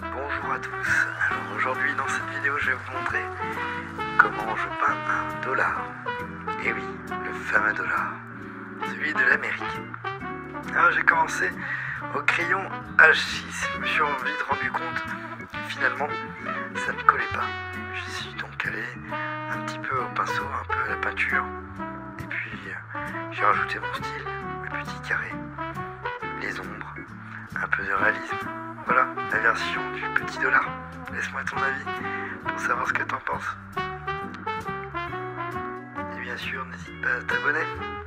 Bonjour à tous. Alors aujourd'hui dans cette vidéo je vais vous montrer comment je peins un dollar. Et oui, le fameux dollar. Celui de l'Amérique. Alors j'ai commencé au crayon H6. Je me suis vite rendu compte que finalement ça ne collait pas. Je suis donc allé un petit peu au pinceau, un peu à la peinture. Et puis j'ai rajouté mon style, le petit carré, les ombres, un peu de réalisme. Du petit dollar. Laisse-moi ton avis pour savoir ce que t'en penses. Et bien sûr, n'hésite pas à t'abonner.